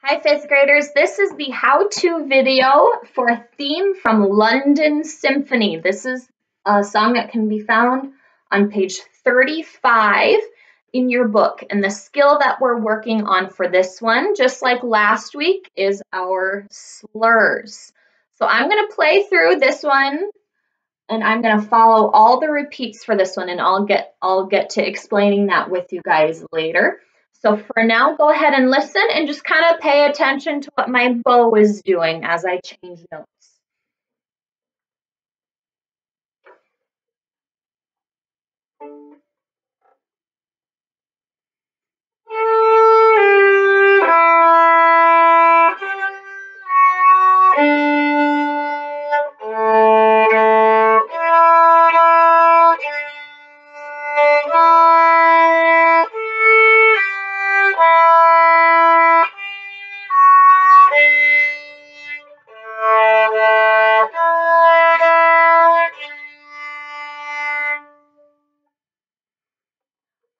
Hi, fifth graders. This is the how-to video for a theme from London Symphony. This is a song that can be found on page 35 in your book. And the skill that we're working on for this one, just like last week, is our slurs. So I'm going to play through this one and I'm going to follow all the repeats for this one and I'll get I'll get to explaining that with you guys later. So for now, go ahead and listen and just kind of pay attention to what my bow is doing as I change notes.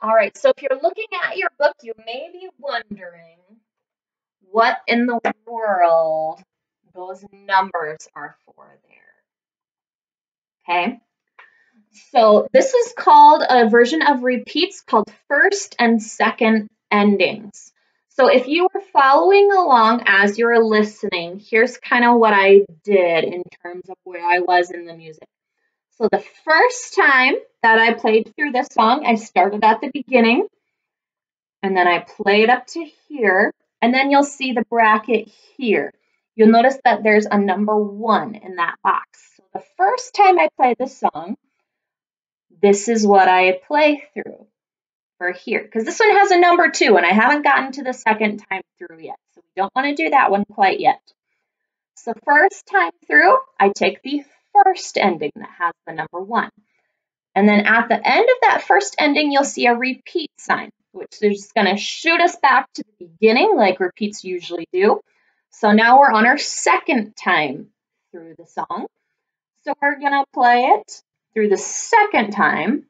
All right, so if you're looking at your book, you may be wondering what in the world those numbers are for there. Okay, so this is called a version of repeats called first and second endings. So if you were following along as you're listening, here's kind of what I did in terms of where I was in the music. So the first time that I played through this song, I started at the beginning and then I played up to here and then you'll see the bracket here. You'll notice that there's a number one in that box. So the first time I play this song, this is what I play through for here because this one has a number two and I haven't gotten to the second time through yet. So we don't want to do that one quite yet. So first time through, I take the first ending that has the number one. And then at the end of that first ending, you'll see a repeat sign, which is going to shoot us back to the beginning like repeats usually do. So now we're on our second time through the song. So we're going to play it through the second time,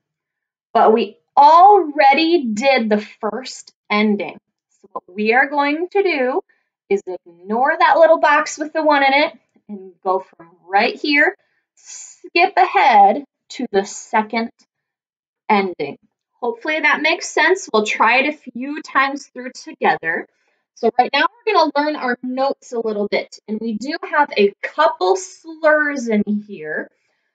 but we already did the first ending. So what we are going to do is ignore that little box with the one in it and go from right here skip ahead to the second ending. Hopefully that makes sense. We'll try it a few times through together. So right now we're going to learn our notes a little bit. And we do have a couple slurs in here.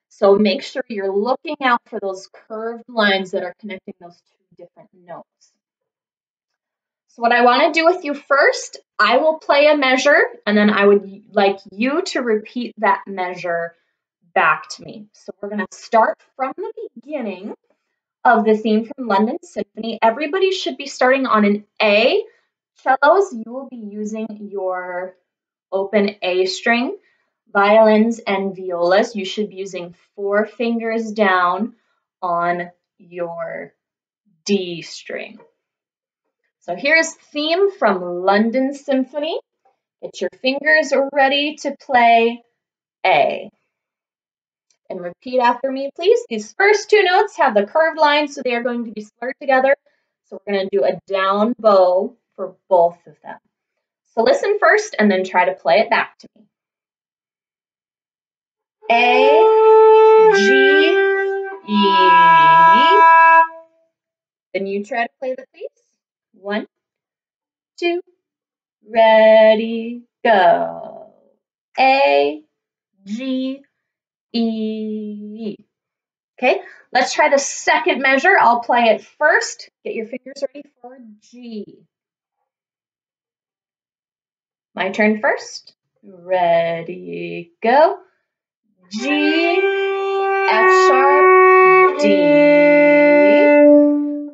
So make sure you're looking out for those curved lines that are connecting those two different notes. So what I want to do with you first, I will play a measure and then I would like you to repeat that measure back to me. So we're going to start from the beginning of the theme from London Symphony. Everybody should be starting on an A. Cellos, you will be using your open A string. Violins and violas, you should be using four fingers down on your D string. So here's theme from London Symphony. Get your fingers ready to play A and repeat after me, please. These first two notes have the curved line, so they are going to be slurred together. So we're going to do a down bow for both of them. So listen first and then try to play it back to me. A, G, E. Then you try to play the please. One, two, ready, go. A, G, E. Okay, let's try the second measure. I'll play it first. Get your fingers ready for G. My turn first. Ready, go. G, F sharp, D.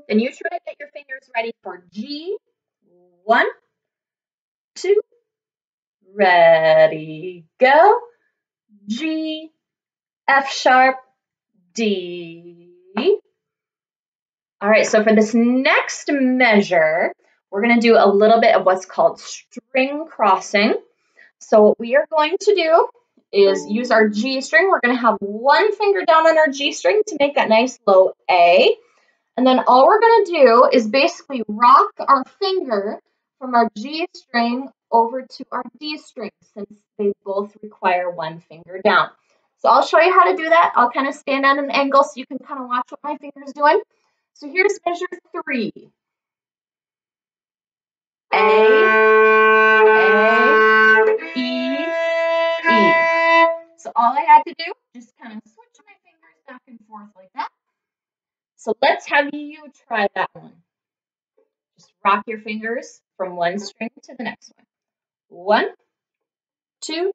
Then you try to get your fingers ready for G. One, two, ready, go. G, F sharp, D. All right, so for this next measure, we're going to do a little bit of what's called string crossing. So what we are going to do is use our G string. We're going to have one finger down on our G string to make that nice low A. And then all we're going to do is basically rock our finger from our G string over to our D string since they both require one finger down. So I'll show you how to do that. I'll kind of stand at an angle so you can kind of watch what my finger's doing. So here's measure three. A, A, E, E. So all I had to do, just kind of switch my fingers back and forth like that. So let's have you try that one. Just rock your fingers from one string to the next one. One, two,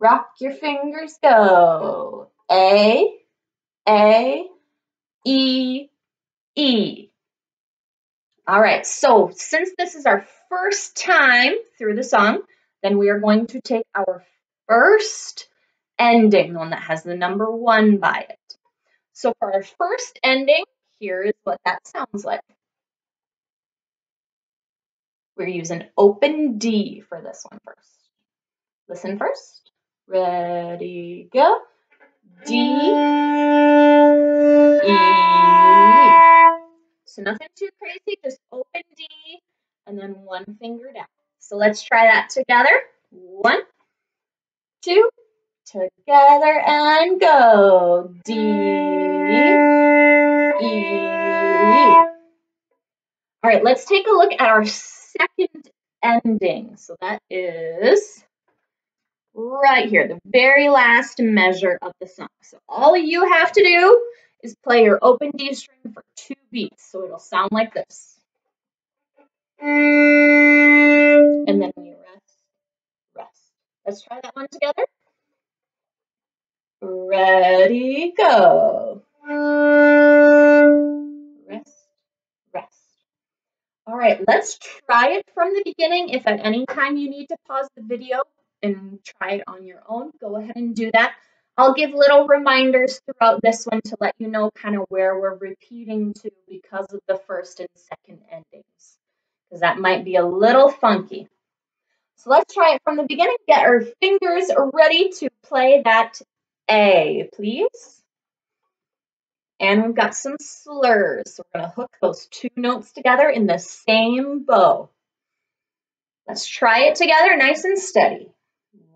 rock your fingers, go. A, A, E, E. All right, so since this is our first time through the song, then we are going to take our first ending, the one that has the number one by it. So for our first ending, here is what that sounds like. We're using open D for this one first. Listen first. Ready, go. D, E, so nothing too crazy, just open D and then one finger down. So let's try that together. One, two, together and go. D, E. All right, let's take a look at our second ending. So that is right here, the very last measure of the song. So all you have to do is play your open D string for two beats. So it'll sound like this. And then we rest, rest. Let's try that one together. Ready, go. Rest, rest. All right, let's try it from the beginning. If at any time you need to pause the video and try it on your own, go ahead and do that. I'll give little reminders throughout this one to let you know kind of where we're repeating to because of the first and second endings, because that might be a little funky. So let's try it from the beginning. Get our fingers ready to play that A, please. And we've got some slurs. So we're going to hook those two notes together in the same bow. Let's try it together nice and steady.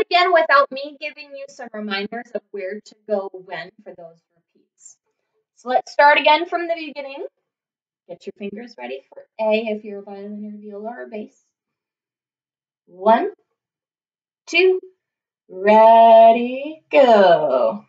Again without me giving you some reminders of where to go when for those repeats. So let's start again from the beginning. Get your fingers ready for A if you're a violin or viola or bass. One, two, ready, go.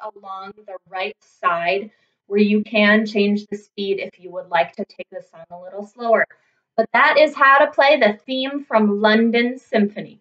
Along the right side where you can change the speed if you would like to take the song a little slower. But that is how to play the theme from London Symphony.